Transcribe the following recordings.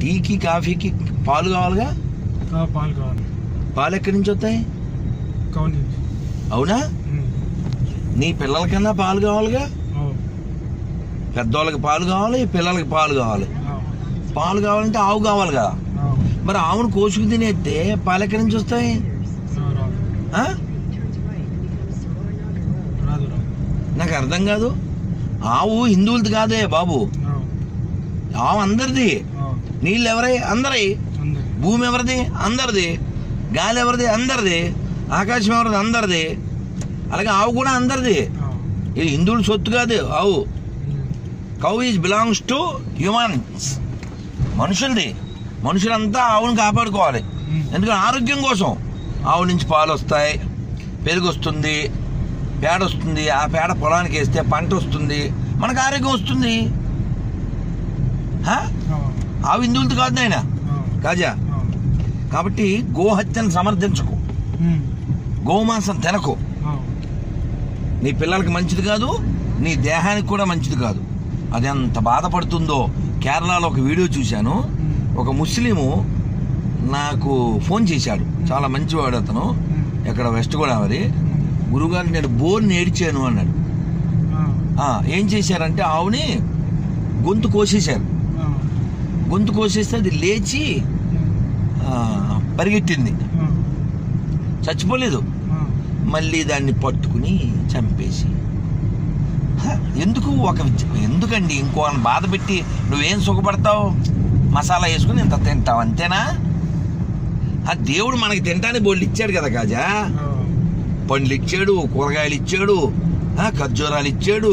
టీకి కాఫీకి పాలు కావాలిగా? పాలు కావాలి. పాలు ఎక్కడి నుంచి వస్తాయి? అవునా? నీ పిల్లలకన్నా పాలు కావాలిగా? పెద్దోళ్ళకి పాలు కావాలి పిల్లలకి పాలు కావాలి. పాలు కావాలంటే ఆవు కావాలి కదా మరి ఆవును కోసుకు తినేస్తే పాలు ఎక్కడి నుంచి వస్తాయి? నాకు అర్థం కాదు. ఆవు హిందువులది కాదే బాబు. అందరిది. నీళ్ళు ఎవరై? అందరై. భూమి ఎవరిది? అందరిది. గాలి ఎవరిది? అందరిది. ఆకాశం ఎవరిది? అందరిది. అలాగే ఆవు కూడా అందరిది. ఇది హిందువుల సొత్తు కాదు ఆవు. Cow is belongs to humans. మనుషులది. మనుషులంతా ఆవుని కాపాడుకోవాలి. ఎందుకంటే ఆరోగ్యం కోసం ఆవు నుంచి పాలు వస్తాయి. పెరుగు వస్తుంది. పేడ వస్తుంది. ఆ పేడ పొలానికి వేస్తే పంట వస్తుంది. మనకు ఆరోగ్యం వస్తుంది? ఆ, హిందువులది కాదు నాయన. కాజా కాబట్టి గోహత్యను సమర్థించకు. గోమాంసం తినకు. నీ పిల్లలకి మంచిది కాదు నీ దేహానికి కూడా మంచిది కాదు. అది ఎంత బాధపడుతుందో. కేరళలో ఒక వీడియో చూశాను. ఒక ముస్లిము నాకు ఫోన్ చేశాడు. చాలా మంచివాడు అతను. ఇక్కడ వెస్ట్ గోదావరి. గురుగారు నేను బోర్ని ఏడ్చాను అన్నాడు. ఏం చేశారంటే ఆవుని గొంతు కోసేశారు. గొంతు కోసేస్తే అది లేచి పరిగెట్టింది చచ్చిపోలేదు. మళ్ళీ దాన్ని పట్టుకుని చంపేసి. ఎందుకు ఒక ఎందుకండి ఇంకో బాధ పెట్టి నువ్వేం సుఖపడతావు? మసాలా వేసుకుని ఇంత తింటావు అంతేనా? ఆ దేవుడు మనకి తినడానికి బోళ్ళు ఇచ్చాడు కదా కాజా? పండ్లు ఇచ్చాడు కూరగాయలు ఇచ్చాడు ఖర్జూరాలు ఇచ్చాడు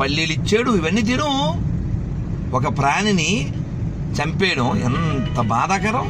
పల్లీలు ఇచ్చాడు ఇవన్నీ తిను. ఒక ప్రాణిని చంపేయడం ఎంత బాధాకరం?